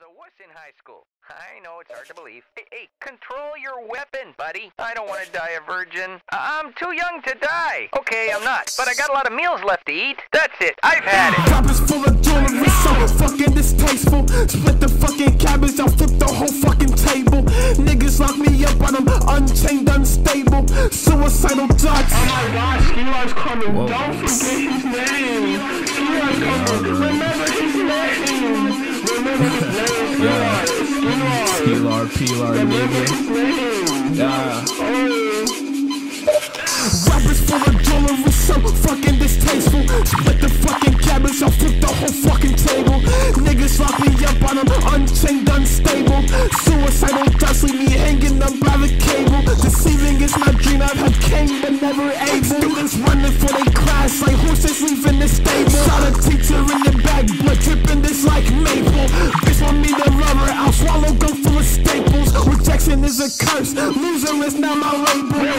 was a wuss in high school. I know it's hard to believe. Hey, hey, control your weapon, buddy. I don't want to die a virgin. I- I'm too young to die. Okay, I'm not, but I got a lot of meals left to eat. That's it. I've had it. Cabbage full of jewelry, so fucking distasteful. Split the fucking cabbage, I'll flip the whole fucking table. Niggas lock me up on them, unchained, unstable. Suicidal thoughts. Oh my gosh, Skilar's coming. Don't forget his name. Skilar, Pilar, nigga. Yeah. Rappers full of jewelry, so fucking distasteful. Split the fucking cabbage, I'll flip the whole fucking table. Niggas lock me up on them, unchained, unstable. Suicidal thoughts leave me hanging up by the cable. Deceiving is my dream, I've had king but never able. Students running for their class like horses leaving the stable. Shot a teacher in the back, blood Is a curse, loser is now my label.